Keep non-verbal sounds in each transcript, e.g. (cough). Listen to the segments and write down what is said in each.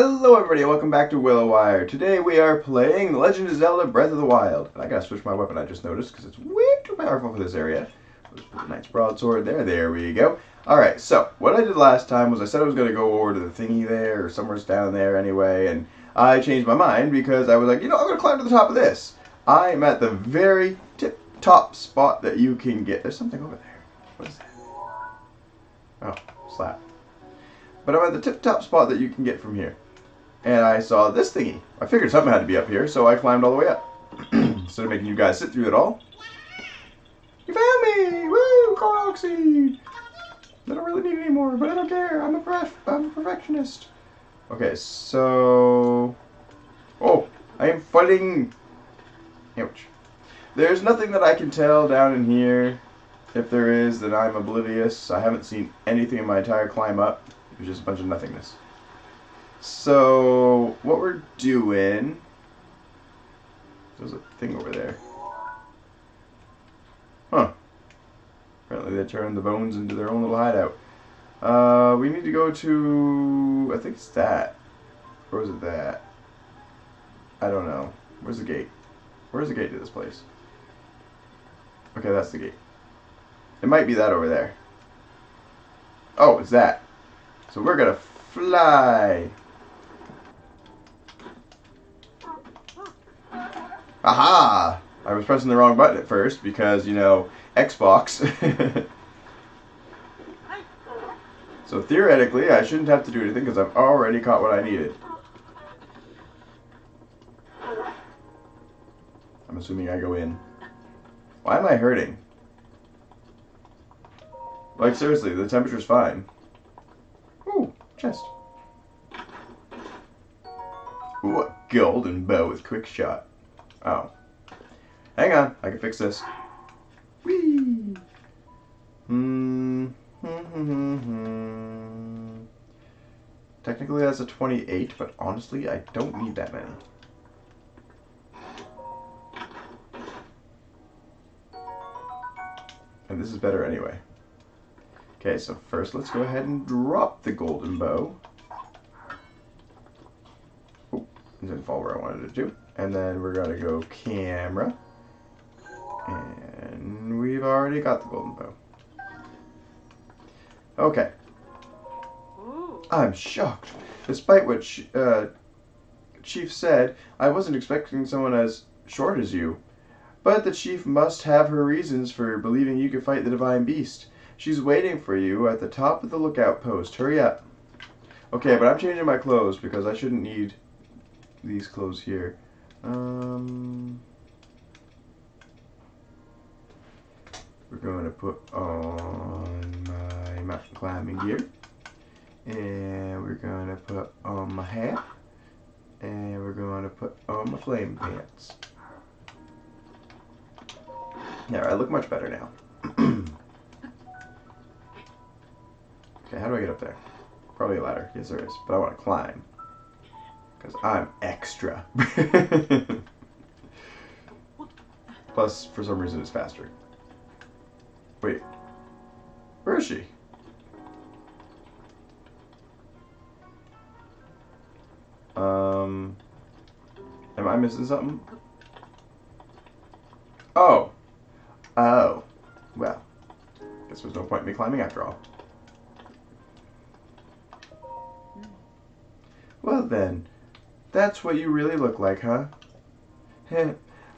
Hello everybody welcome back to Willowier. Today we are playing The Legend of Zelda Breath of the Wild. And I gotta switch my weapon I just noticed because it's way too powerful for this area. Let's put a nice broadsword there. There we go. Alright, so what I did last time was I said I was to go over to the thingy there or somewhere's down there anyway and I changed my mind because I was like, you know, I'm to climb to the top of this. I'm at the very tip top spot that you can get. There's something over there. What is that? Oh, slap. But I'm at the tip top spot that you can get from here. And I saw this thingy. I figured something had to be up here, so I climbed all the way up. (clears throat) Instead of making you guys sit through it all. You found me! Woo! Korok! I don't really need it anymore, but I don't care. I'm a, perf I'm a perfectionist. Okay, so... Oh! I am fighting... Ouch. There's nothing that I can tell down in here. If there is, then I'm oblivious. I haven't seen anything in my entire climb up. It was just a bunch of nothingness. So, what we're doing... There's a thing over there. Huh. Apparently they turned the bones into their own little hideout. Uh, we need to go to... I think it's that. Or is it that? I don't know. Where's the gate? Where's the gate to this place? Okay, that's the gate. It might be that over there. Oh, it's that. So we're gonna fly. Aha! I was pressing the wrong button at first because, you know, Xbox. (laughs) so theoretically, I shouldn't have to do anything because I've already caught what I needed. I'm assuming I go in. Why am I hurting? Like, seriously, the temperature's fine. Ooh, chest. Ooh, golden bow with quick shot. Oh. Hang on, I can fix this. Whee! Hmm. Technically that's a 28, but honestly, I don't need that many. And this is better anyway. Okay, so first let's go ahead and drop the golden bow. Oh, it didn't fall where I wanted it to. And then we're going to go camera. And we've already got the golden bow. Okay. Ooh. I'm shocked. Despite what uh, Chief said, I wasn't expecting someone as short as you. But the chief must have her reasons for believing you could fight the divine beast. She's waiting for you at the top of the lookout post. Hurry up. Okay, but I'm changing my clothes because I shouldn't need these clothes here. Um, we're going to put on my mountain climbing gear. And we're going to put on my hat. And we're going to put on my flame pants. There, I look much better now. (clears throat) okay, how do I get up there? Probably a ladder. Yes, there is. But I want to climb. Because I'm extra. (laughs) Plus, for some reason, it's faster. Wait. Where is she? Um... Am I missing something? Oh. Oh. Well. Guess there's no point in me climbing after all. Well then, that's what you really look like, huh?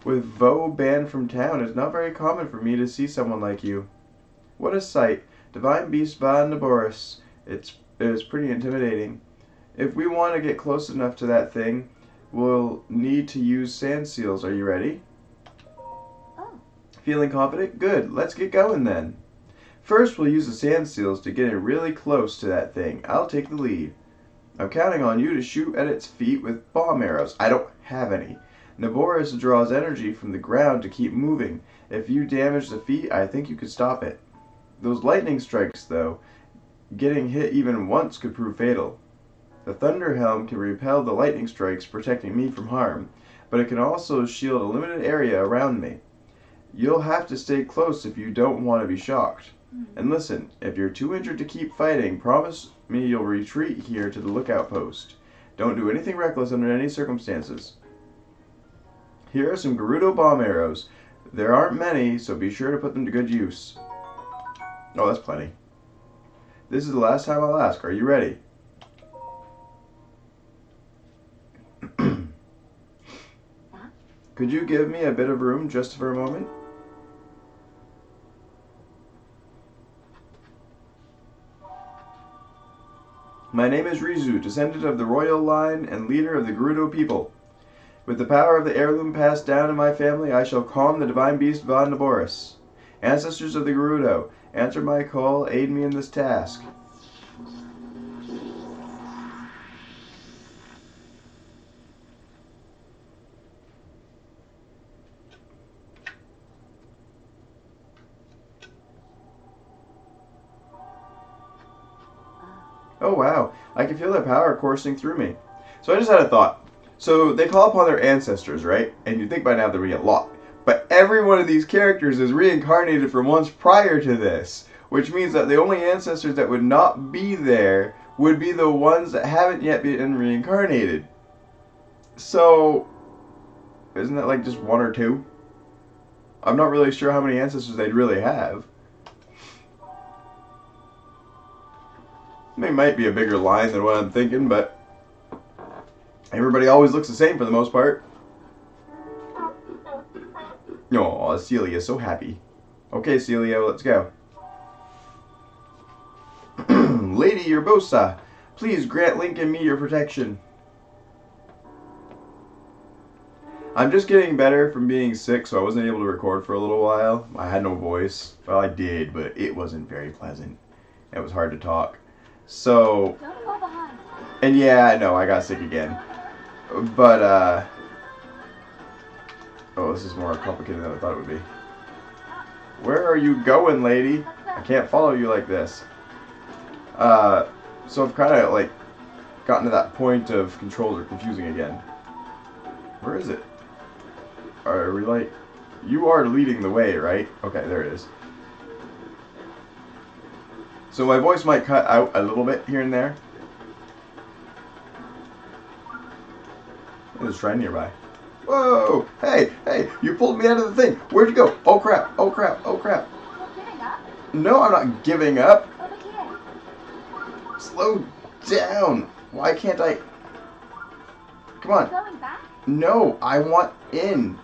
With voe banned from town, it's not very common for me to see someone like you. What a sight. Divine Beast Vah Naboris. It's, it is pretty intimidating. If we want to get close enough to that thing, we'll need to use sand seals. Are you ready? Oh. Feeling confident? Good. Let's get going then. First, we'll use the sand seals to get in really close to that thing. I'll take the lead. I'm counting on you to shoot at its feet with bomb arrows. I don't have any. Naboris draws energy from the ground to keep moving. If you damage the feet, I think you could stop it. Those lightning strikes, though, getting hit even once could prove fatal. The Thunder Helm can repel the lightning strikes, protecting me from harm, but it can also shield a limited area around me. You'll have to stay close if you don't want to be shocked. And listen, if you're too injured to keep fighting, promise me you'll retreat here to the lookout post. Don't do anything reckless under any circumstances. Here are some Gerudo bomb arrows. There aren't many, so be sure to put them to good use. Oh, that's plenty. This is the last time I'll ask. Are you ready? (clears throat) Could you give me a bit of room just for a moment? My name is Riju, descendant of the royal line and leader of the Gerudo people. With the power of the heirloom passed down in my family, I shall calm the divine beast Vah Naboris. Ancestors of the Gerudo, answer my call, aid me in this task. Their power coursing through me. So I just had a thought. So they call upon their ancestors, right? And you'd think by now there'd be a lot. But every one of these characters is reincarnated from once prior to this, which means that the only ancestors that would not be there would be the ones that haven't yet been reincarnated. So, isn't that like just one or two? I'm not really sure how many ancestors they'd really have. They might be a bigger line than what I'm thinking, but everybody always looks the same for the most part. Oh, Celia's so happy. Okay, Celia, let's go. (clears throat) Lady Urbosa, please grant Link and me your protection. I'm just getting better from being sick, so I wasn't able to record for a little while. I had no voice. Well, I did, but it wasn't very pleasant. It was hard to talk. So, and yeah, I know, I got sick again. But, uh, oh, this is more complicated than I thought it would be. Where are you going, lady? I can't follow you like this. Uh, so I've kind of, like, gotten to that point of controls are confusing again. Where is it? Are we, like, you are leading the way, right? Okay, there it is. So my voice might cut out a little bit here and there. There's a shrine nearby. Whoa! Hey, hey, you pulled me out of the thing. Where'd you go? Oh crap, oh crap, oh crap. No, I'm not giving up. Slow down. Why can't I? Come on. No, I want in.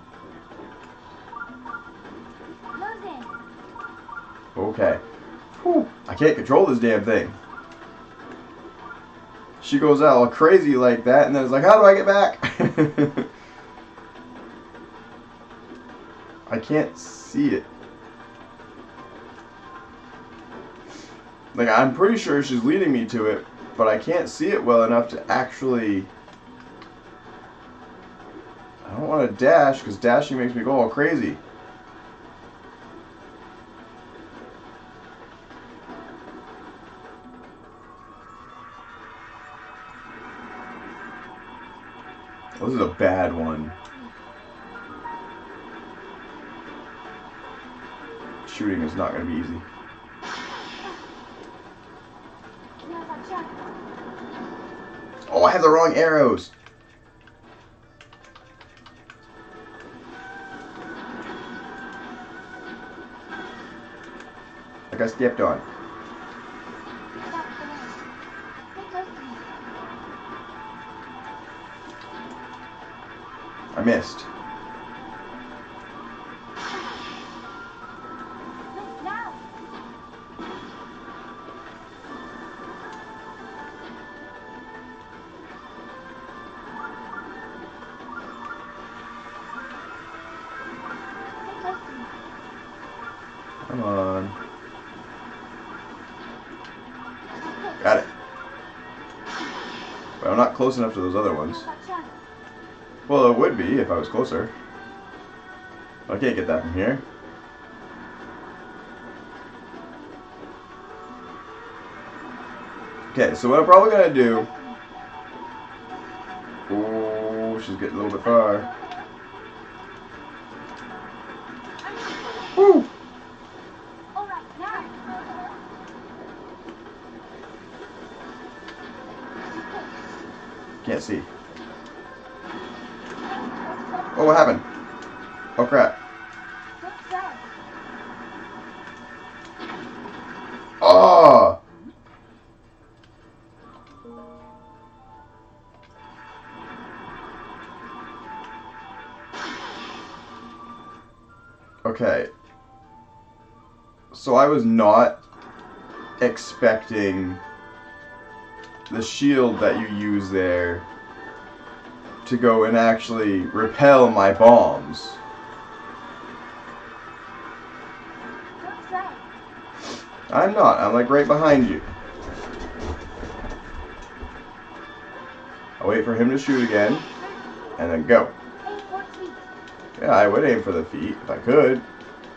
Okay. Whew, I can't control this damn thing. She goes out all crazy like that, and then it's like, how do I get back? (laughs) I can't see it. Like, I'm pretty sure she's leading me to it, but I can't see it well enough to actually... I don't want to dash, because dashing makes me go all crazy. This is a bad one. Shooting is not going to be easy. Oh, I have the wrong arrows. I got stepped on. I missed. Come on. Got it. But I'm not close enough to those other ones. Well, it would be if I was closer. I can't get that from here. Okay, so what I'm probably gonna do. Oh, she's getting a little bit far. Okay. So I was not expecting the shield that you use there to go and actually repel my bombs. I'm not. I'm like right behind you. I'll wait for him to shoot again, and then go. Yeah, I would aim for the feet if I could.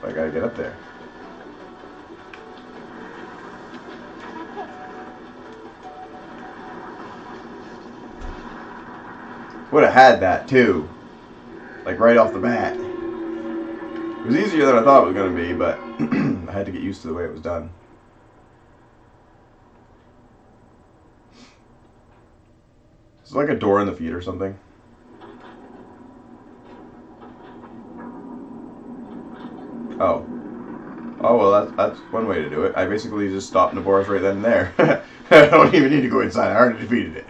But I gotta get up there. Would have had that too. Like right off the bat. It was easier than I thought it was gonna be, but (clears throat) I had to get used to the way it was done. It's like a door in the feet or something. Oh. Oh well, that's that's one way to do it. I basically just stopped Naboris right then and there. (laughs) I don't even need to go inside. I already defeated it.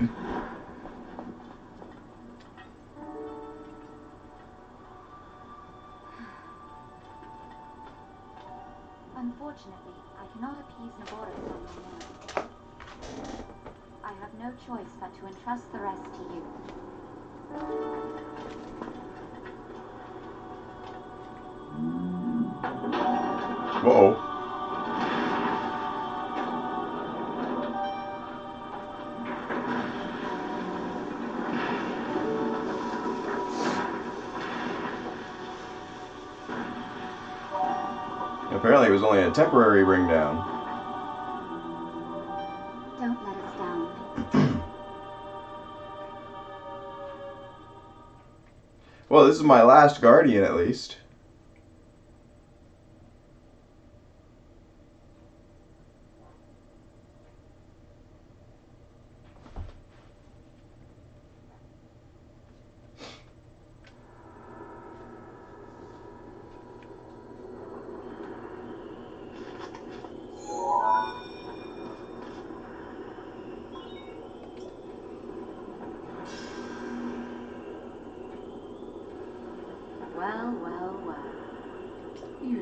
A temporary bring down. Don't let us down. Well, this is my last guardian at least.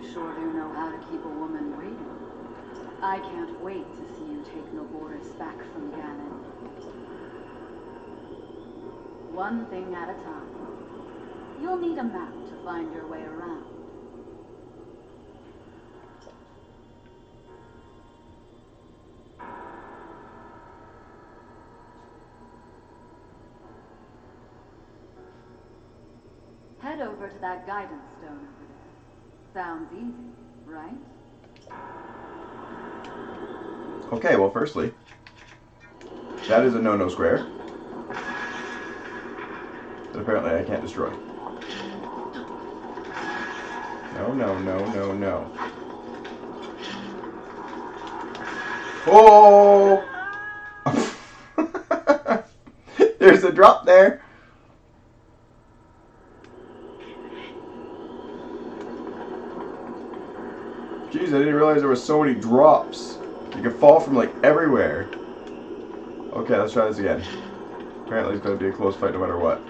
Sure do know how to keep a woman waiting. I can't wait to see you take Naboris back from Ganon. One thing at a time. You'll need a map to find your way around. Head over to that guidance. Sounds easy, right? Okay, well, firstly, that is a no-no square. That apparently I can't destroy. No, no, no, no, no. Oh! (laughs) There's a drop there. I didn't realize there were so many drops. You can fall from like everywhere. Okay, let's try this again. Apparently it's going to be a close fight no matter what.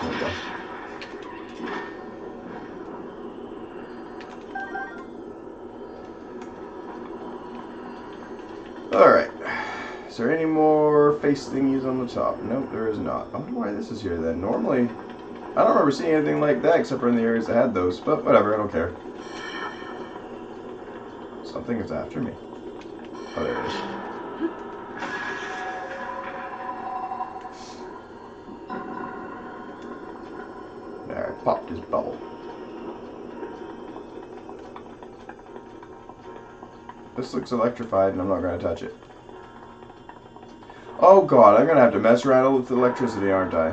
There we go. Alright. Is there any more face thingies on the top? Nope, there is not. I wonder why this is here then. Normally, I don't remember seeing anything like that except for in the areas that had those, but whatever, I don't care. Something is after me. Oh, there it is. Popped his bubble. This looks electrified and I'm not going to touch it. Oh god, I'm to have to mess around with electricity, aren't I?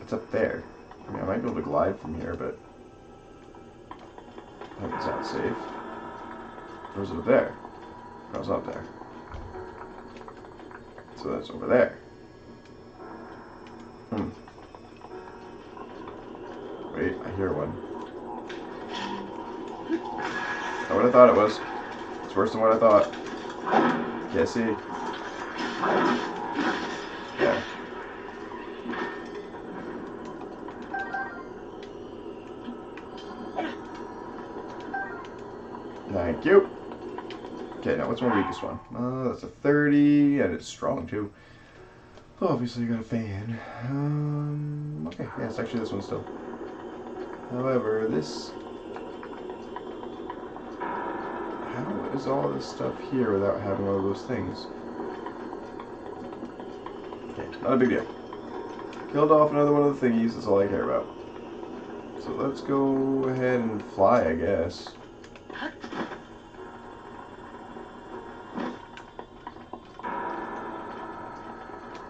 It's up there. I mean, I might be able to glide from here, but I think it's not safe. Or is it up there? No, it's not there. So that's over there. Hmm. Wait, I hear one. Not what I thought it was. It's worse than what I thought. Can't see. Yeah. Thank you. Okay, now what's my weakest one? Uh, that's a 30, and it's strong too. Obviously, you got a fan. Um, okay, yeah, it's actually this one still. However, this. How is all this stuff here without having all those things? Okay, not a big deal. Killed off another one of the thingies, that's all I care about. So let's go ahead and fly, I guess.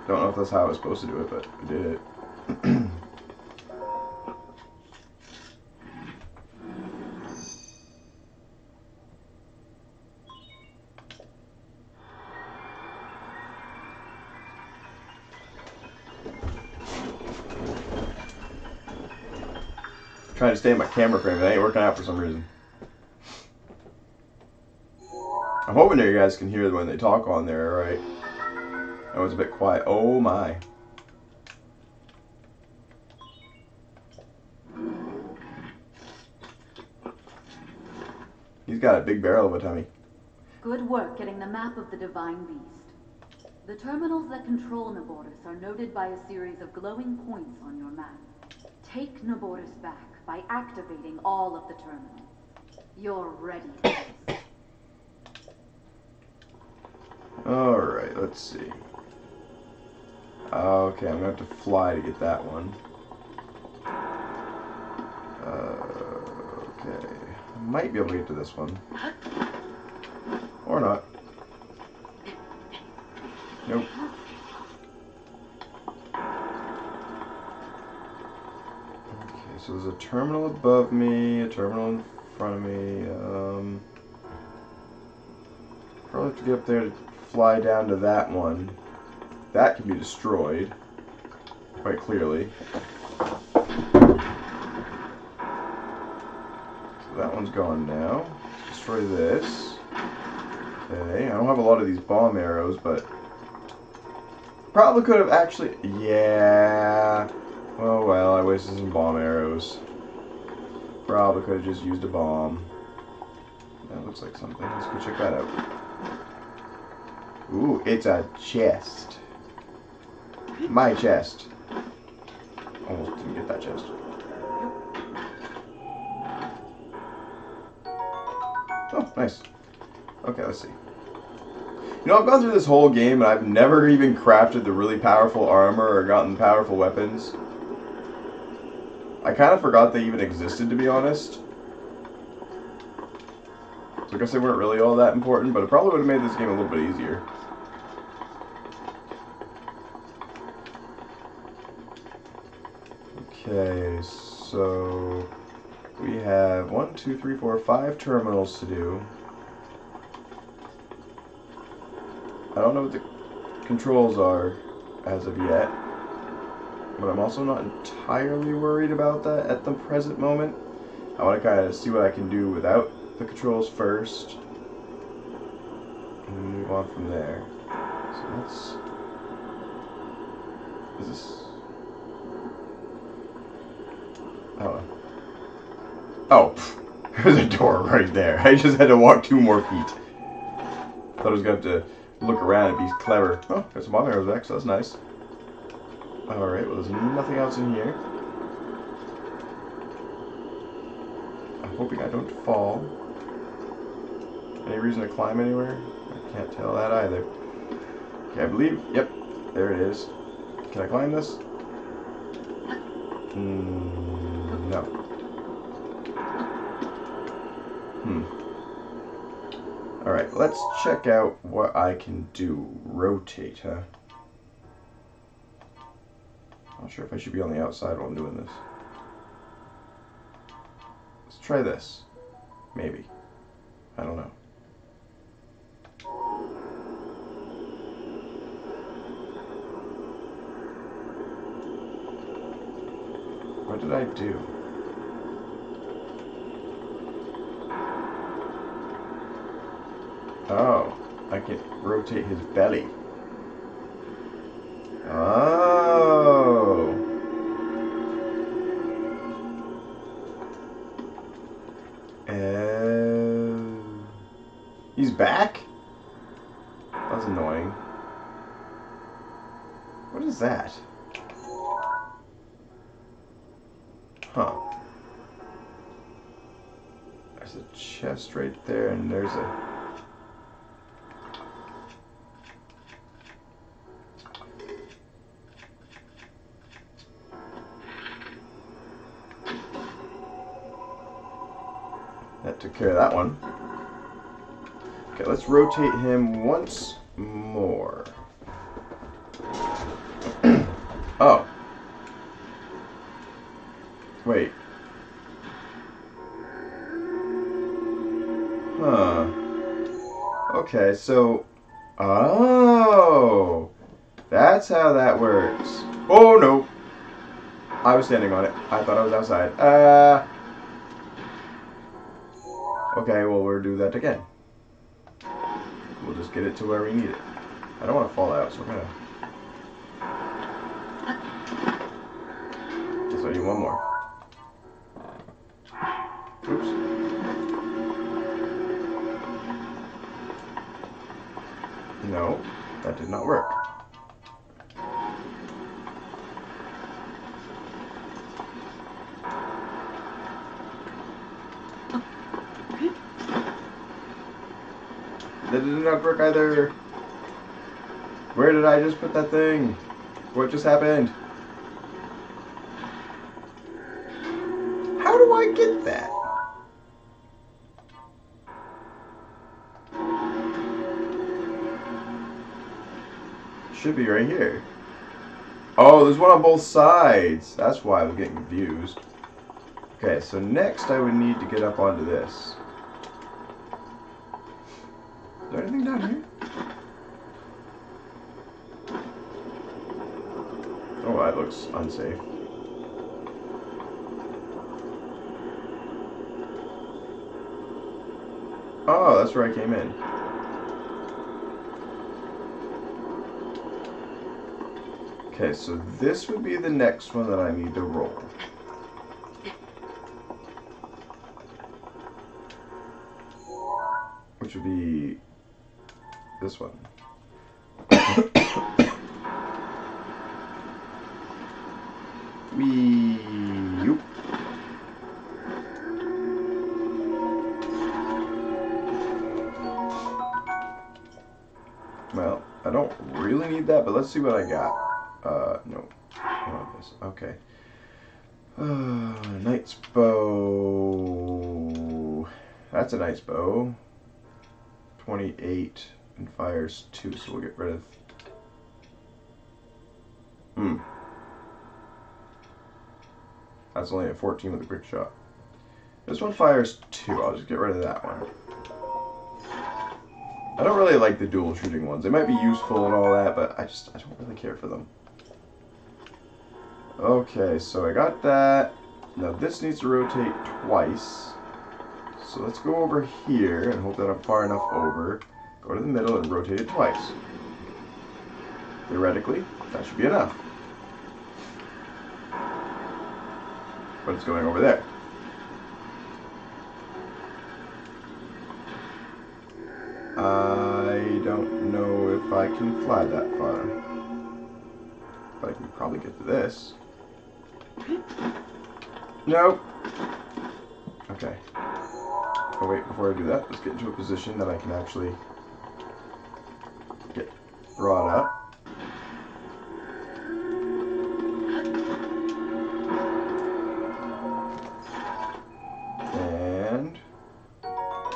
Don't know if that's how I was supposed to do it, but I did it. (clears throat) Trying to stay in my camera frame, it ain't working out for some reason. I'm hoping that you guys can hear when they talk on there, alright? That was a bit quiet. Oh my. He's got a big barrel of a tummy. Good work getting the map of the Divine Beast. The terminals that control Naboris are noted by a series of glowing points on your map. Take Naboris back by activating all of the terminals. You're ready for. Alright, let's see. Okay, I'm gonna have to fly to get that one. Uh, okay. I might be able to get to this one. Or not. Nope. Okay, so there's a terminal above me, a terminal in front of me. Um, probably have to get up there to fly down to that one. That can be destroyed. Quite clearly. So that one's gone now. Let's destroy this. Okay, I don't have a lot of these bomb arrows, but probably could have actually. Yeah. Oh well, I wasted some bomb arrows. Probably could have just used a bomb. That looks like something. Let's go check that out. Ooh, it's a chest. My chest. Almost didn't get that chest. Oh, nice. Okay, let's see. You know, I've gone through this whole game and I've never even crafted the really powerful armor or gotten powerful weapons. I kind of forgot they even existed, to be honest. So I guess they weren't really all that important, but it probably would have made this game a little bit easier. Okay, so we have one, two, three, four, five terminals to do. I don't know what the controls are as of yet, but I'm also not entirely worried about that at the present moment. I want to kind of see what I can do without the controls first, and move on from there. So let's. Is this? Oh. Oh, (laughs) there's a door right there. I just had to walk two more feet. Thought I was to have to look around and be clever. Oh, got some bomb arrows back, so that's nice. Alright, well there's nothing else in here. I'm hoping I don't fall. Any reason to climb anywhere? I can't tell that either. Okay, I believe, yep, there it is. Can I climb this? Mm, no. Hmm. Alright, let's check out what I can do. Rotate, huh? Not sure if I should be on the outside while I'm doing this. Let's try this. Maybe. I don't know. What did I do? Oh, I can rotate his belly. Oh. He's back? That's annoying. What is that? Huh. There's a chest right there, and there's a. That one. Okay, let's rotate him once more. (clears throat) oh. Wait. Huh. Okay, so... Oh! That's how that works. Oh, no! I was standing on it. I thought I was outside. Uh... Okay, well, we'll do that again. We'll just get it to where we need it. I don't want to fall out, so we're gonna... Guess Where did I just put that thing? What just happened? How do I get that? Should be right here. Oh, there's one on both sides. That's why I was getting confused. Okay, so next I would need to get up onto this. Is there anything down here? Oh, that looks unsafe. Oh, that's where I came in. Okay, so this would be the next one that I need to roll. Which would be this one. (coughs) Wee yoop. Well, I don't really need that, but let's see what I got. Uh, no. I want this. Okay. Uh, Knight's bow. That's a nice bow. 28 and fires 2, so we'll get rid of. Hmm. That's only a 14 with a quick shot. This one fires 2. I'll just get rid of that one. I don't really like the dual shooting ones. They might be useful and all that, but I just I don't really care for them. Okay, so I got that. Now this needs to rotate twice. So let's go over here and hope that I'm far enough over. Go to the middle and rotate it twice. Theoretically, that should be enough. But it's going over there. I don't know if I can fly that far. But I can probably get to this. Nope. Okay. Oh wait, before I do that, let's get into a position that I can actually brought up. And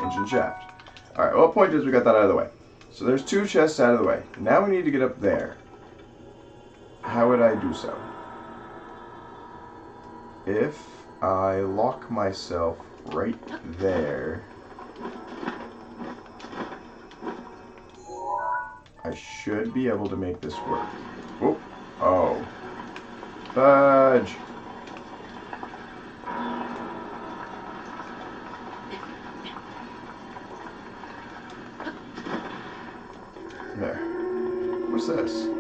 engine shaft. Alright, what point is we got that out of the way? So there's two chests out of the way. Now we need to get up there. How would I do so? if I lock myself right there, I should be able to make this work. Oh, oh. Fudge! There. What's this?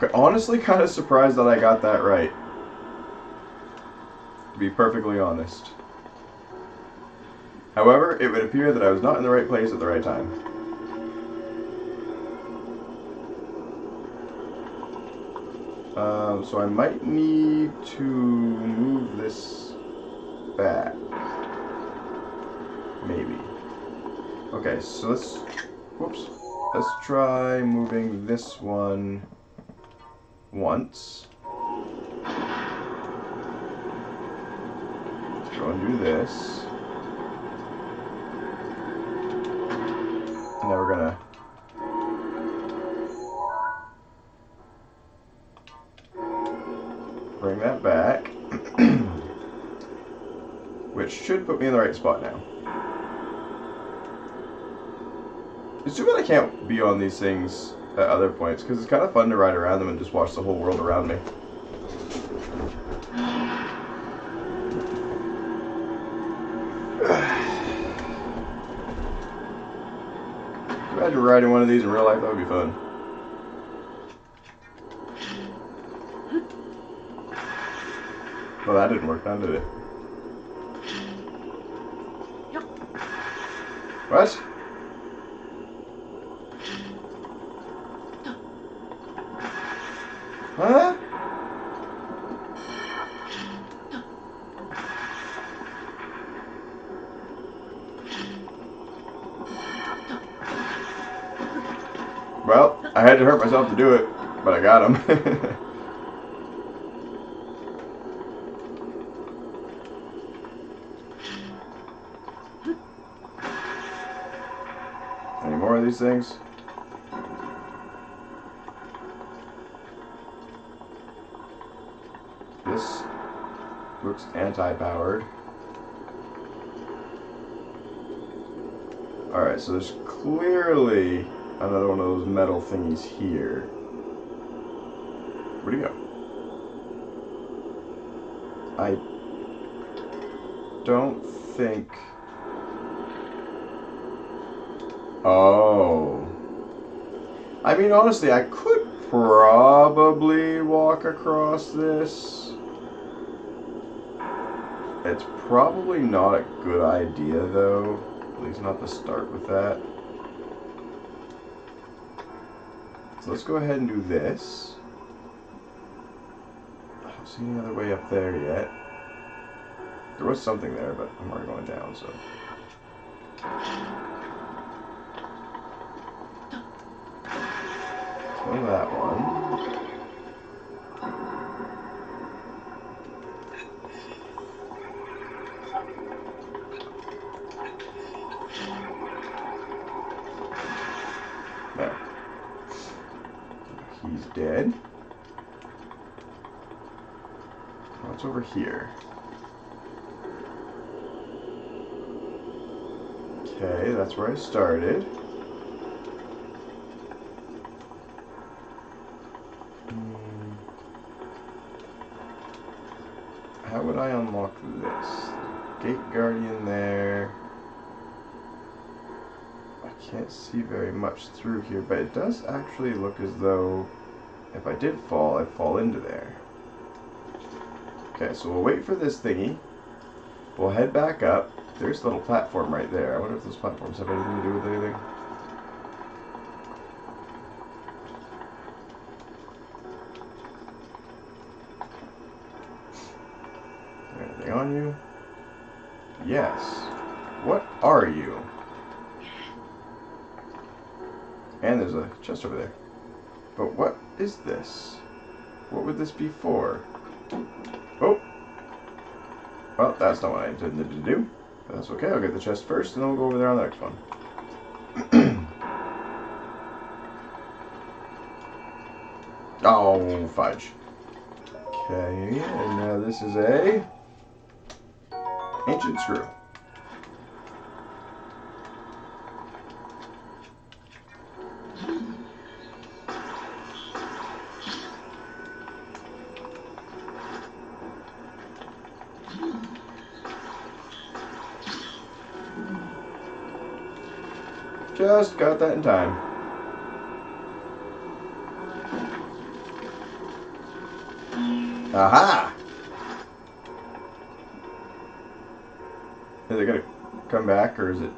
I'm honestly kind of surprised that I got that right. To be perfectly honest. However, it would appear that I was not in the right place at the right time. Um, so I might need to move this back. Maybe. Okay, so let's, whoops, let's try moving this one once. Let's go and do this. And now we're gonna bring that back. (clears throat) Which should put me in the right spot now. It's too bad I can't be on these things at other points because it's kind of fun to ride around them and just watch the whole world around me. (sighs) Imagine riding one of these in real life, that would be fun. Well, that didn't work, then, did it? What? Huh? Well, I had to hurt myself to do it, but I got him. (laughs) Any more of these things? This looks anti-powered. Alright, so there's clearly another one of those metal thingies here. Where'd he go? I don't think... Oh. I mean, honestly, I could probably walk across this. It's probably not a good idea, though. At least not to start with that. So let's go ahead and do this. I don't see any other way up there yet. There was something there, but I'm already going down, so. So that. There. He's dead. What's over here? Okay, that's where I started. Hmm. How would I unlock this? Gate Guardian there. I can't see very much through here, but it does actually look as though if I did fall, I'd fall into there. Okay, so we'll wait for this thingy. We'll head back up. There's a little platform right there. I wonder if those platforms have anything to do with anything. Anything on you? Yes. What are you? And there's a chest over there. But what is this? What would this be for? Oh! Well, that's not what I intended to do. That's okay, I'll get the chest first, and then we'll go over there on the next one. (clears throat) oh, fudge. Okay, and now this is a... Ancient screw. Just got that in time. Aha! Is it gonna come back or is it?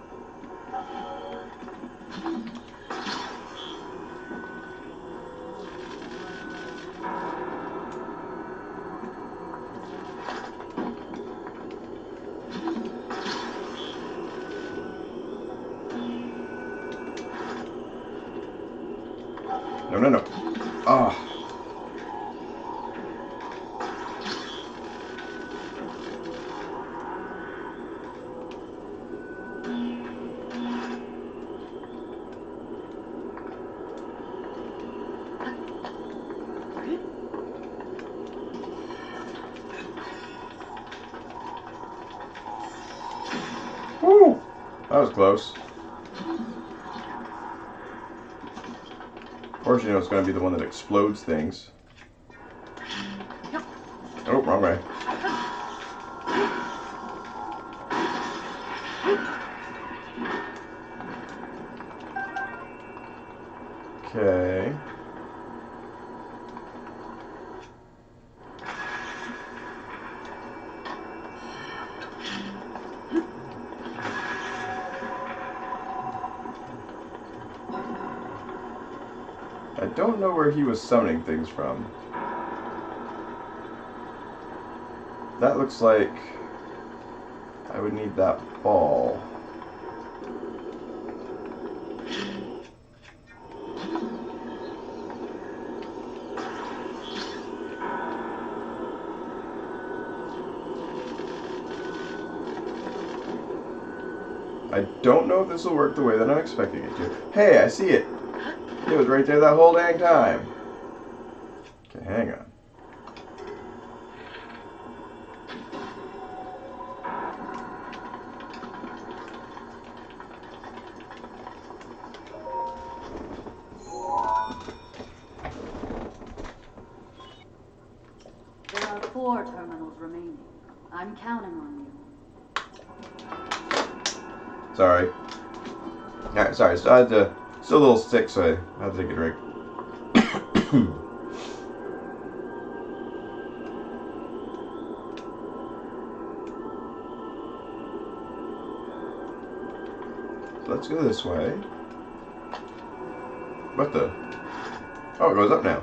Going to be the one that explodes things. Oh, wrong way. Where he was summoning things from. That looks like I would need that ball. I don't know if this will work the way that I'm expecting it to. Hey, I see it. It was right there that whole dang time. Okay, hang on. There are four terminals remaining. I'm counting on you. Sorry. Alright, sorry. So I had to. Still a little sick, so I had to take a drink. (coughs) Let's go this way. What the? Oh, it goes up now.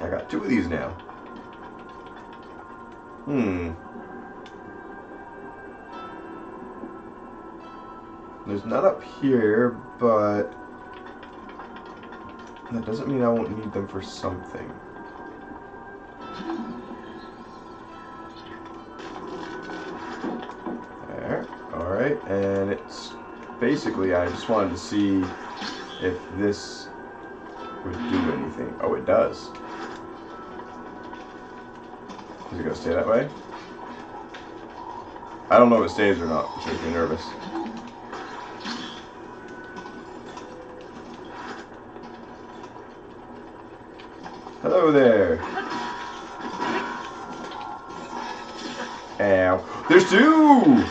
I got two of these now. Here, but that doesn't mean I won't need them for something. There. Alright, and it's basically, I just wanted to see if this would do anything. Oh, it does. Is it gonna stay that way? I don't know if it stays or not, which makes me nervous. Hello there. Ow. There's two!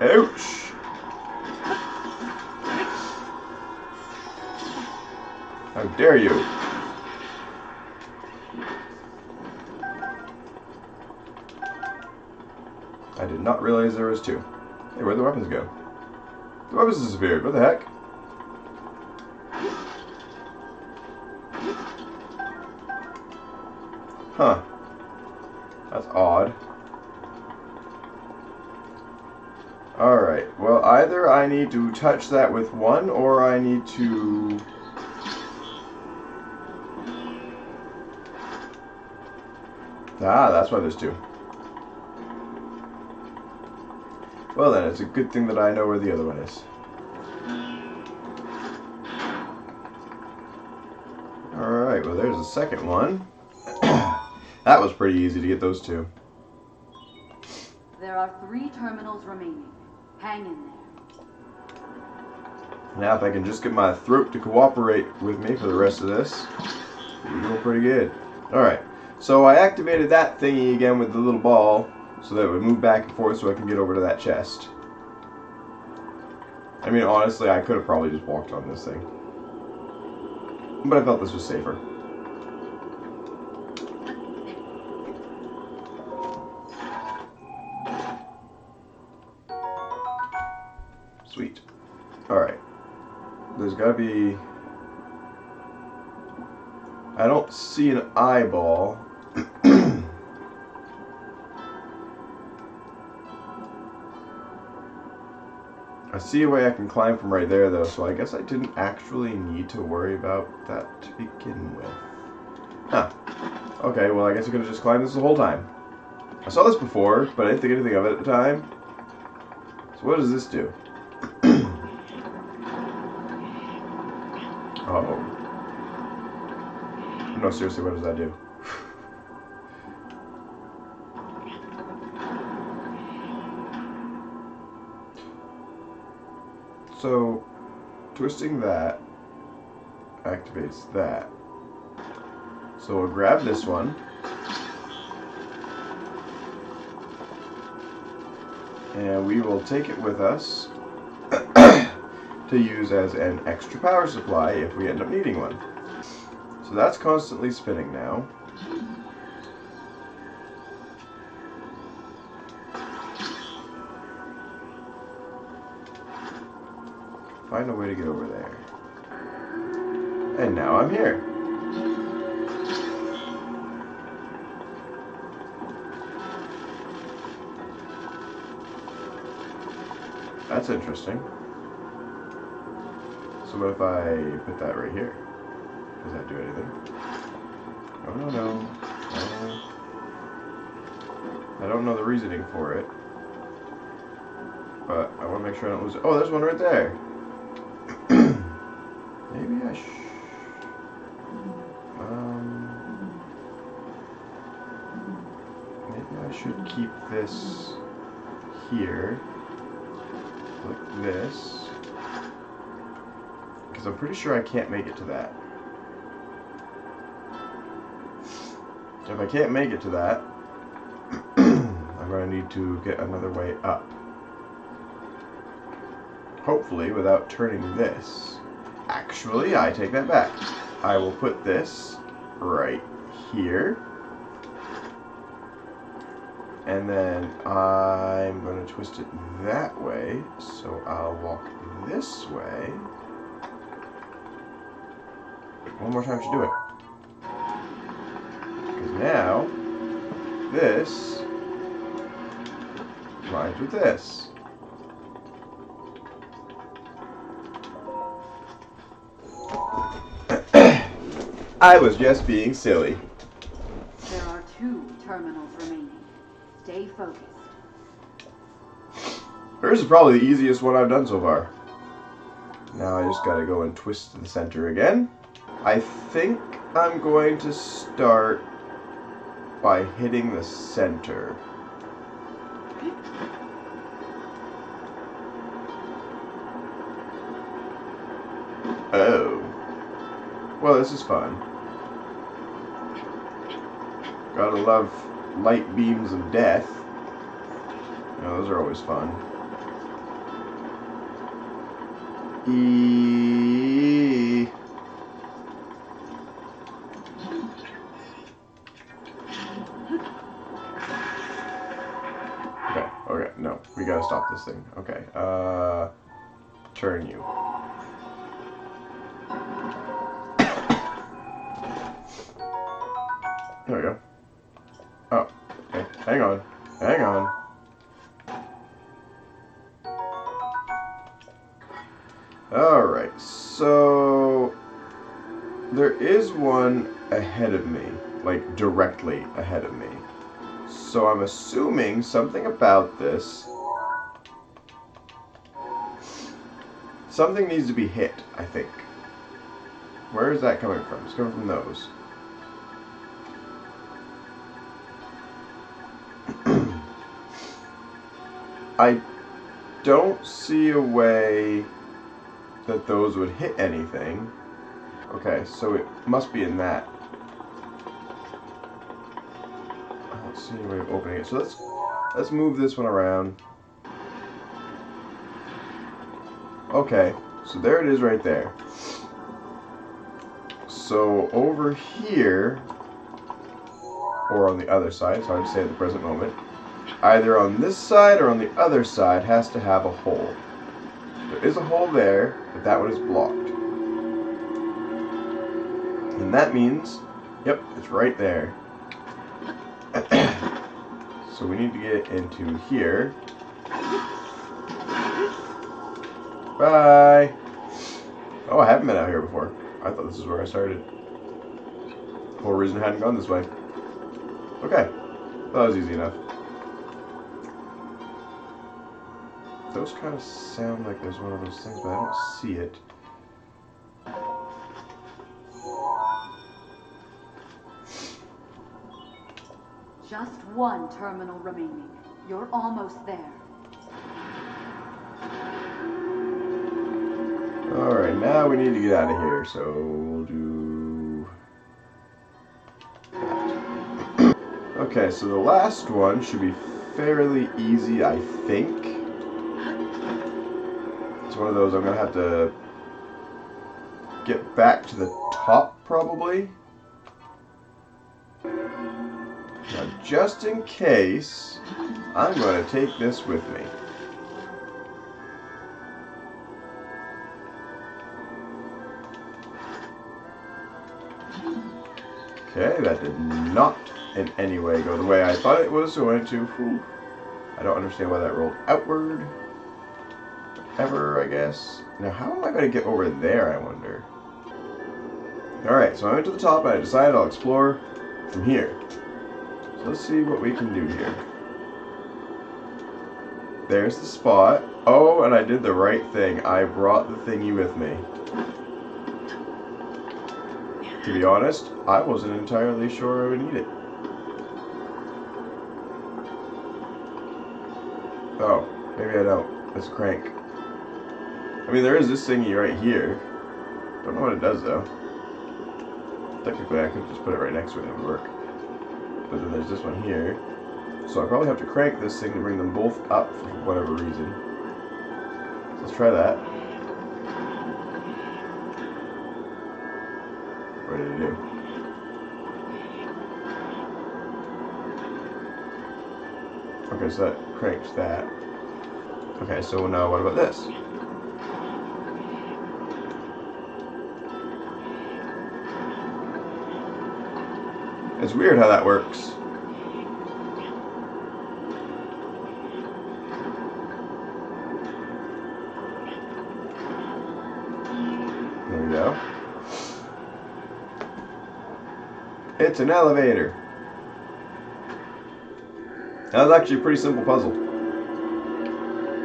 Ouch! How dare you! I did not realize there was two. Hey, where'd the weapons go? The weapons disappeared. What the heck? Need to touch that with one or I need to... Ah, that's why there's two. Well then, it's a good thing that I know where the other one is. Alright, well there's the second one. (coughs) that was pretty easy to get those two. There are three terminals remaining. Hang in there. Now if I can just get my throat to cooperate with me for the rest of this, we're doing pretty good. Alright, so I activated that thingy again with the little ball so that it would move back and forth so I can get over to that chest. I mean, honestly, I could have probably just walked on this thing. But I felt this was safer. Sweet. Alright. There's gotta be... I don't see an eyeball. (clears throat) I see a way I can climb from right there though, so I guess I didn't actually need to worry about that to begin with. Huh. Okay, well I guess I could have just climbed this the whole time. I saw this before, but I didn't think anything of it at the time. So what does this do? No, seriously, what does that do? So, twisting that activates that. So we'll grab this one. And we will take it with us (coughs) to use as an extra power supply if we end up needing one. So that's constantly spinning now. Find a way to get over there. And now I'm here. That's interesting. So what if I put that right here? Do anything? No, no, no. no. I don't know the reasoning for it. But I want to make sure I don't lose it. Oh, there's one right there. (clears throat) Maybe I. Um... Maybe I should keep this here. Like this. Because I'm pretty sure I can't make it to that. If I can't make it to that, (clears throat) I'm going to need to get another way up. Hopefully without turning this. Actually, I take that back. I will put this right here. And then I'm going to twist it that way. So I'll walk this way. One more time to do it. Because now, this lines with this. (clears throat) I was just being silly. There are two terminals remaining. Stay focused. This is probably the easiest one I've done so far. Now I just gotta go and twist to the center again. I think I'm going to start by hitting the center. Oh. Well, this is fun. Gotta love light beams of death. You know, those are always fun. E. this thing. Okay, uh, turn you. There we go. Oh, okay, hang on, hang on. Alright, so there is one ahead of me, like directly ahead of me. So I'm assuming something about this. Something needs to be hit, I think. Where is that coming from? It's coming from those. (clears throat) I don't see a way that those would hit anything. Okay, so it must be in that. I don't see any way of opening it. So let's let's move this one around. Okay, so there it is right there. So over here, or on the other side, it's hard to say at the present moment, either on this side or on the other side has to have a hole. There is a hole there, but that one is blocked. And that means, yep, it's right there. (clears throat) so we need to get into here. Bye! Oh, I haven't been out here before. I thought this is where I started. Whole reason I hadn't gone this way. Okay. That was easy enough. Those kind of sound like there's one of those things, but I don't see it. Just one terminal remaining. You're almost there. Now we need to get out of here, so we'll do... that. okay, so the last one should be fairly easy, I think. It's one of those I'm going to have to get back to the top, probably. Now, just in case, I'm going to take this with me. Okay, that did not in any way go the way I thought it was going to. Whew. I don't understand why that rolled outward. Ever, I guess. Now, how am I going to get over there, I wonder? Alright, so I went to the top and I decided I'll explore from here. So let's see what we can do here. There's the spot. Oh, and I did the right thing. I brought the thingy with me. To be honest, I wasn't entirely sure I would need it. Oh, maybe I don't. It's a crank. I mean, there is this thingy right here. Don't know what it does though. Technically, I could just put it right next to it and it would work. But then there's this one here. So I probably have to crank this thing to bring them both up for whatever reason. So let's try that. Okay, so that cranked that. Okay, so now what about this? It's weird how that works. It's an elevator. That was actually a pretty simple puzzle.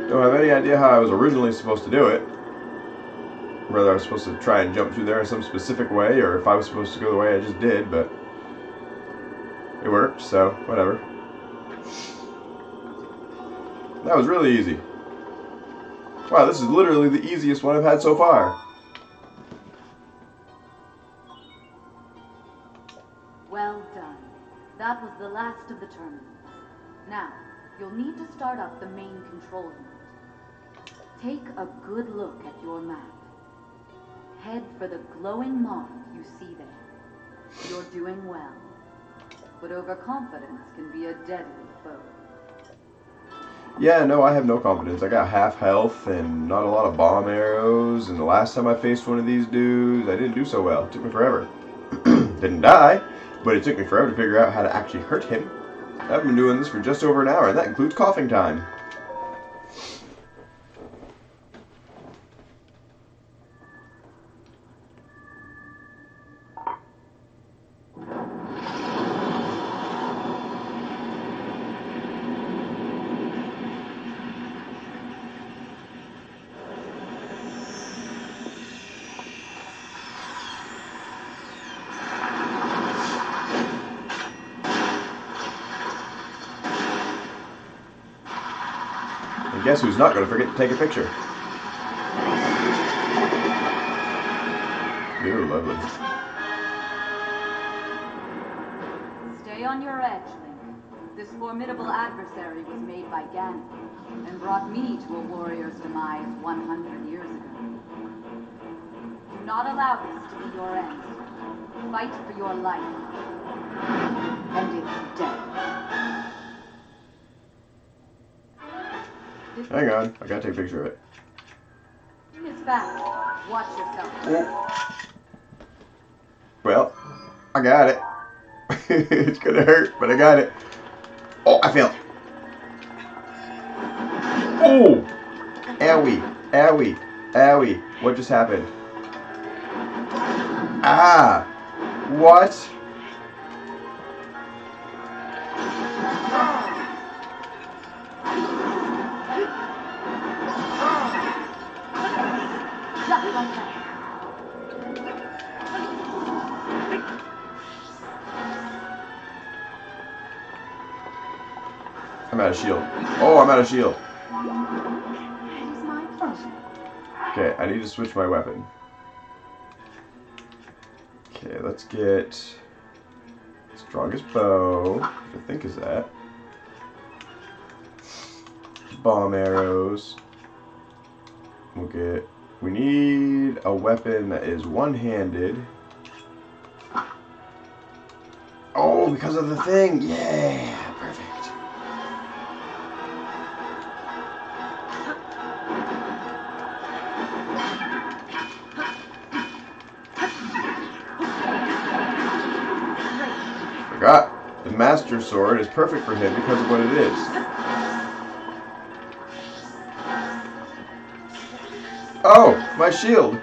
Don't have any idea how I was originally supposed to do it. Whether I was supposed to try and jump through there in some specific way, or if I was supposed to go the way I just did, but it worked, so whatever. That was really easy. Wow, this is literally the easiest one I've had so far. Last of the terminals. Now, you'll need to start up the main control unit. Take a good look at your map. Head for the glowing mark you see there. You're doing well. But overconfidence can be a deadly foe. Yeah, no, I have no confidence. I got half health and not a lot of bomb arrows, and the last time I faced one of these dudes, I didn't do so well. It took me forever. (clears throat) didn't die, but it took me forever to figure out how to actually hurt him. I've been doing this for just over an hour, and that includes coughing time. And guess who's not going to forget to take a picture? You're lovely. Stay on your edge, Link. This formidable adversary was made by Ganon, and brought me to a warrior's demise 100 years ago. Do not allow this to be your end. Fight for your life. And it's dead. Hang on, I gotta take a picture of it. it. is fast. Watch yourself. Well, I got it. (laughs) it's gonna hurt, but I got it. Oh, I fell. Oh! Owie, owie, owie. What just happened? Ah! What? Out of shield. It is my pleasure. Okay, I need to switch my weapon. Okay, let's get strongest bow, I think is that. Bomb arrows. We'll get. We need a weapon that is one-handed. Oh, because of the thing! Yeah, Master Sword is perfect for him because of what it is. Oh, my shield.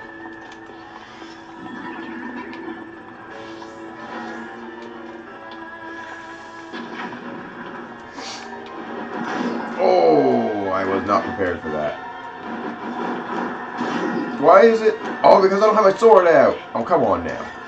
Oh, I was not prepared for that. Why is it? Oh, because I don't have my sword out. Oh, come on now.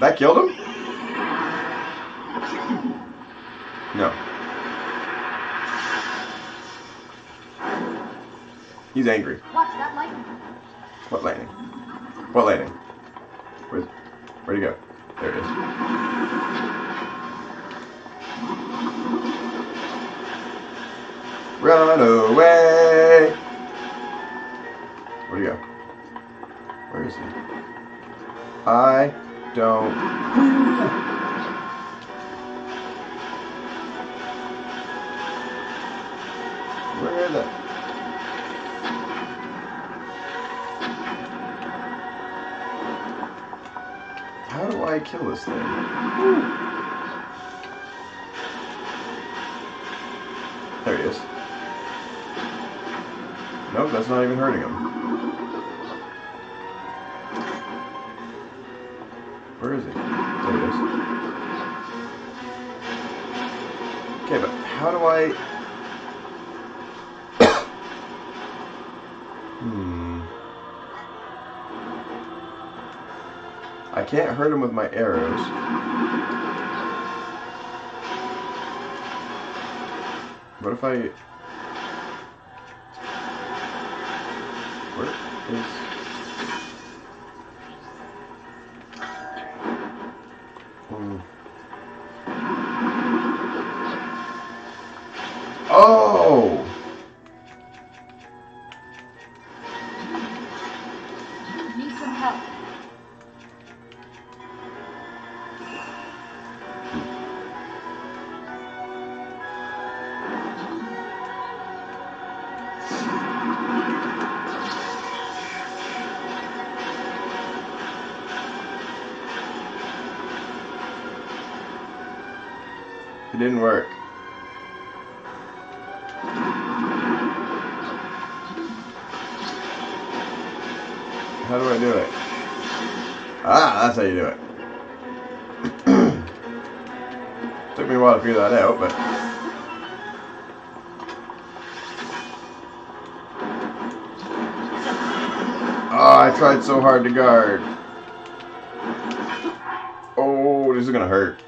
That killed him? No. He's angry. Watch that lightning. What lightning? Can't hurt him with my arrows. What if I... It didn't work. How do I do it? Ah, that's how you do it. (clears throat) Took me a while to figure that out, but... Oh, I tried so hard to guard. Oh, this is gonna hurt.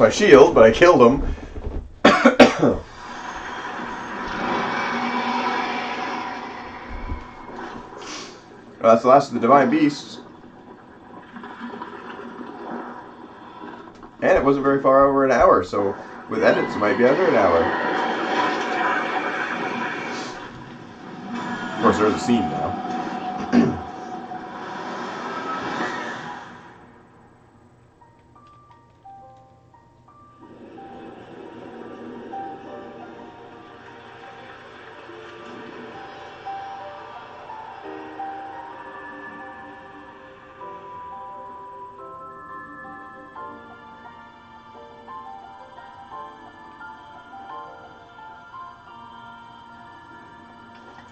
Lost my shield, but I killed him. Well, (coughs) that's the last of the divine beasts. And it wasn't very far over an hour, so with edits it might be under an hour. Of course, there's a scene now.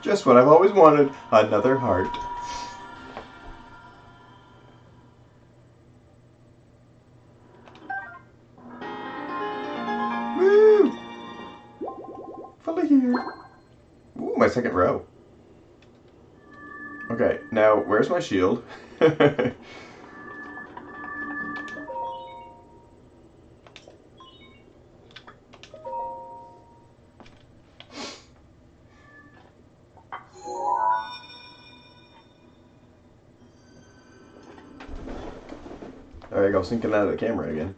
Just what I've always wanted another heart. Woo! Fully here. Ooh, my second row. Okay, now where's my shield? (laughs) sinking out of the camera again.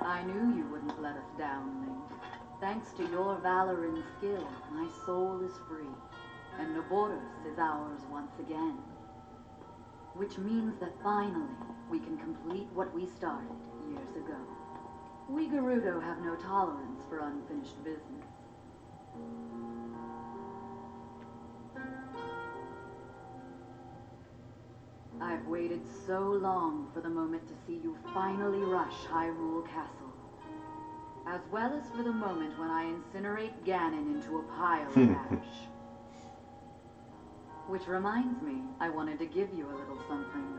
I knew you wouldn't let us down, Link. Thanks to your valor and skill, my soul is free, and Naboris is ours once again. Which means that finally, we can complete what we started years ago. We Gerudo have no tolerance for unfinished business. Waited so long for the moment to see you finally rush Hyrule Castle. as well as for the moment when I incinerate Ganon into a pile Hmm. of ash. Which reminds me, I wanted to give you a little something.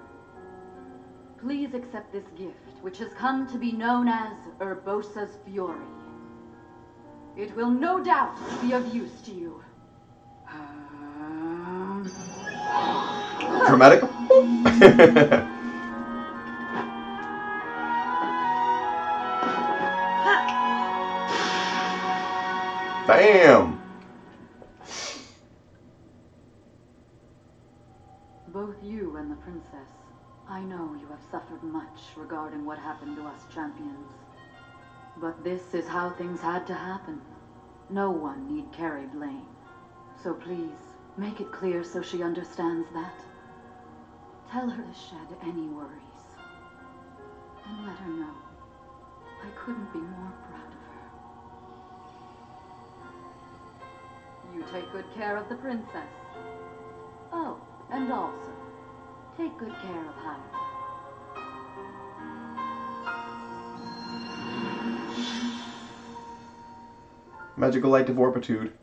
Please accept this gift, which has come to be known as Urbosa's Fury. It will no doubt be of use to you. Um, Dramatic. (laughs) Damn. Both you and the princess, I know you have suffered much regarding what happened to us champions. But this is how things had to happen. No one need carry blame. So please, make it clear so she understands that. Tell her to shed any worries. And let her know I couldn't be more proud of her. You take good care of the princess. Oh, and also, take good care of Hyrule. Magical light of Orpitude.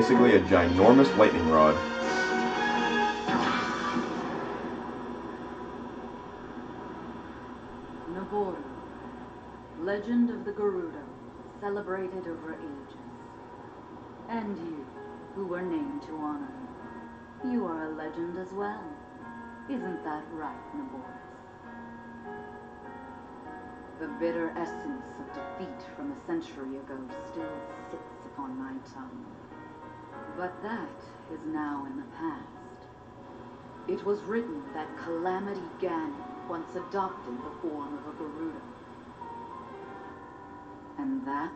Basically a ginormous lightning rod. Nabooru, legend of the Gerudo, celebrated over ages. And you, who were named to honor him, you are a legend as well. Isn't that right, Naboris? The bitter essence of defeat from a century ago still sits upon my tongue. But that is now in the past. It was written that Calamity Ganon once adopted the form of a Gerudo. And that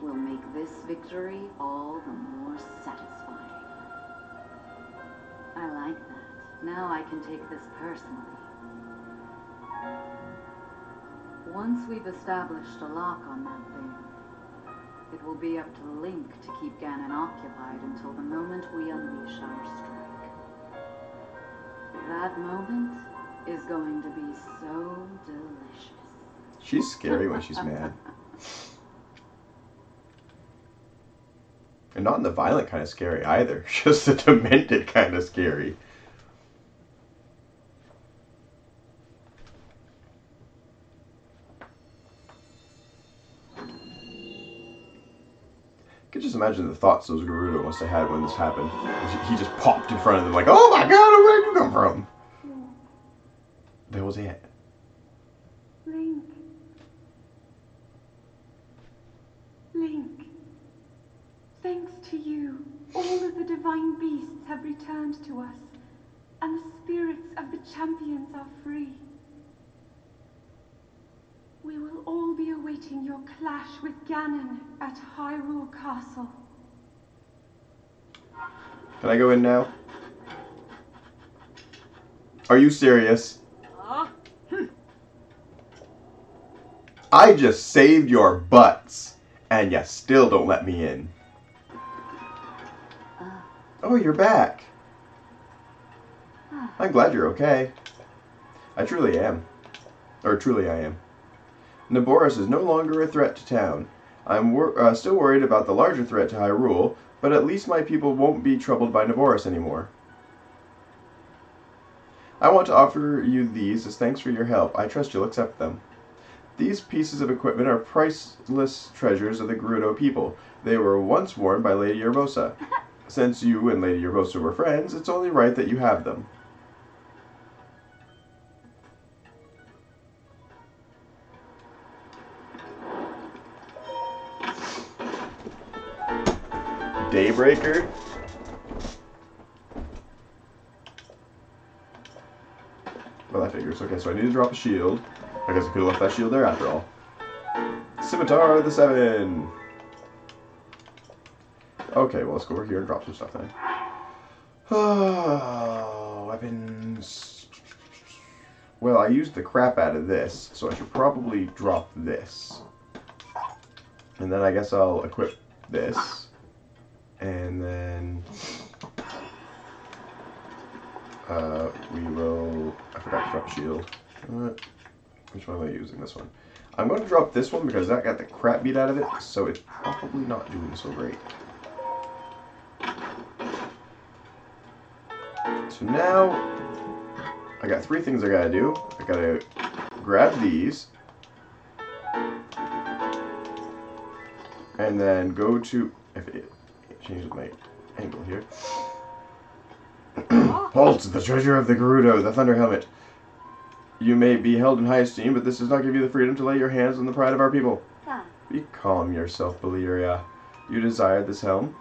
will make this victory all the more satisfying. I like that. Now I can take this personally. Once we've established a lock on that thing, it will be up to Link to keep Ganon occupied until the moment we unleash our strike. That moment is going to be so delicious. She's scary when she's mad. And not in the violent kind of scary either. (laughs) Just the demented kind of scary. I could just imagine the thoughts those Gerudo must have had when this happened. He just popped in front of them like, oh my god, where did you come from? That was it. Link. Link. Thanks to you, all of the divine beasts have returned to us, and the spirits of the champions are free. We will all be awaiting your clash with Ganon at Hyrule Castle. Can I go in now? Are you serious? Ah, I just saved your butts, and you still don't let me in. Ah, Oh, you're back. I'm glad you're okay. I truly am. Or truly I am. Naboris is no longer a threat to town. I'm wor- uh, still worried about the larger threat to Hyrule, but at least my people won't be troubled by Naboris anymore. I want to offer you these as thanks for your help. I trust you'll accept them. These pieces of equipment are priceless treasures of the Gerudo people. They were once worn by Lady Urbosa. (laughs) Since you and Lady Urbosa were friends, it's only right that you have them. Daybreaker. Well, that figures. Okay, so I need to drop a shield. I guess I could have left that shield there after all. Scimitar the Seven. Okay, well, let's go over here and drop some stuff then. Oh, (sighs) weapons. Well, I used the crap out of this, so I should probably drop this. And then I guess I'll equip this. And then uh, we will. I forgot to drop shield. Uh, which one am I using? This one. I'm going to drop this one because that got the crap beat out of it, so it's probably not doing so great. So now I got three things I gotta do. I gotta grab these. And then go to it my angle here. (coughs) (coughs) Halt, the treasure of the Gerudo, the Thunder Helmet. You may be held in high esteem, but this does not give you the freedom to lay your hands on the pride of our people. Be calm yourself, Buliara. You desired this helm.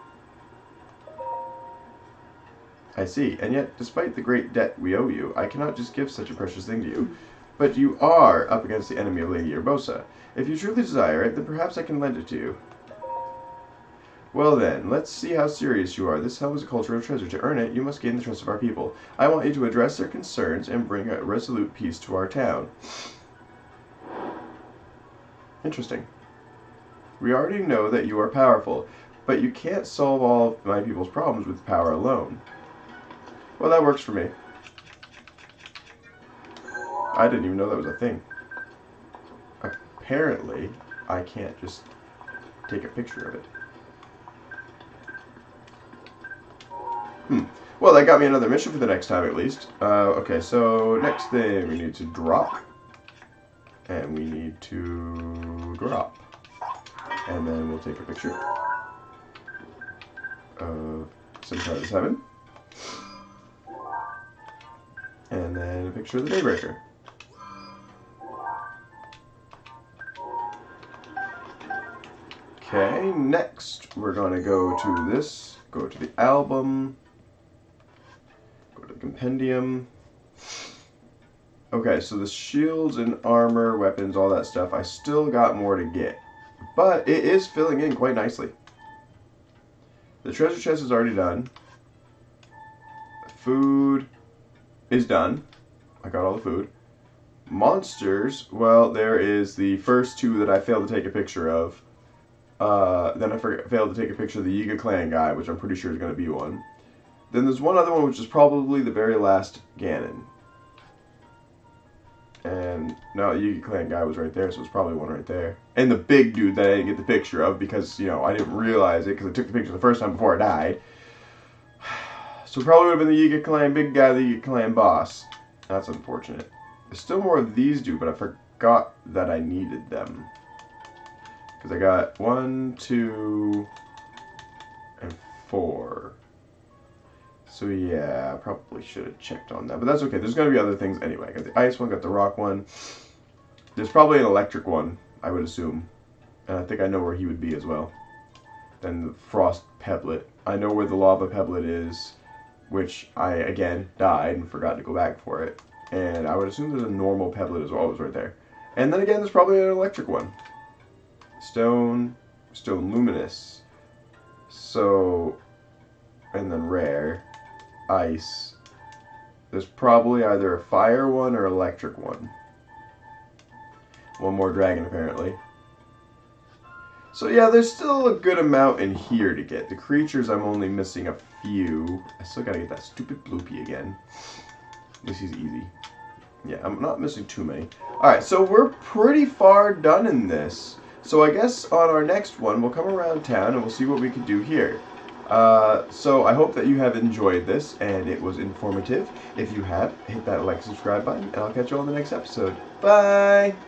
I see, and yet, despite the great debt we owe you, I cannot just give such a precious thing to you. But you are up against the enemy of Lady Urbosa. If you truly desire it, then perhaps I can lend it to you. Well then, let's see how serious you are. This helm is a cultural treasure. To earn it, you must gain the trust of our people. I want you to address their concerns and bring a resolute peace to our town. Interesting. We already know that you are powerful, but you can't solve all of my people's problems with power alone. Well, that works for me. I didn't even know that was a thing. Apparently, I can't just take a picture of it. Hmm. Well, that got me another mission for the next time, at least. Uh, okay, so next thing we need to drop. And we need to drop. And then we'll take a picture of Scimitar of the Seven. And then a picture of the Daybreaker. Okay, next we're gonna go to this, go to the album, compendium. Okay, so the shields and armor, weapons, all that stuff, I still got more to get. But it is filling in quite nicely. The treasure chest is already done. Food is done. I got all the food. Monsters, well, there is the first two that I failed to take a picture of. Uh, then I for- failed to take a picture of the Yiga Clan guy, which I'm pretty sure is going to be one. Then there's one other one, which is probably the very last Ganon. And no, Yiga Clan guy was right there, so it's probably one right there. And the big dude that I didn't get the picture of because, you know, I didn't realize it because I took the picture the first time before I died. (sighs) So probably would have been the Yiga Clan big guy, the Yiga Clan boss. That's unfortunate. There's still more of these dude, but I forgot that I needed them. Because I got one, two, and four. So yeah, probably should have checked on that. But that's okay. There's going to be other things anyway. I got the ice one, got the rock one. There's probably an electric one, I would assume. And I think I know where he would be as well. Then the frost pebblit. I know where the lava pebblit is, which I, again, died and forgot to go back for it. And I would assume there's a normal pebblit as well. It was right there. And then again, there's probably an electric one. Stone, stone luminous. So, and then rare, ice, There's probably either a fire one or electric one. One more dragon, apparently. So yeah, there's still a good amount in here to get. The creatures, I'm only missing a few. I still gotta get that stupid blupee again. This is easy. Yeah, I'm not missing too many. Alright, so we're pretty far done in this. So I guess on our next one, we'll come around town and we'll see what we can do here. Uh, so I hope that you have enjoyed this and it was informative. If you have, hit that like, subscribe button, and I'll catch you on the next episode. Bye!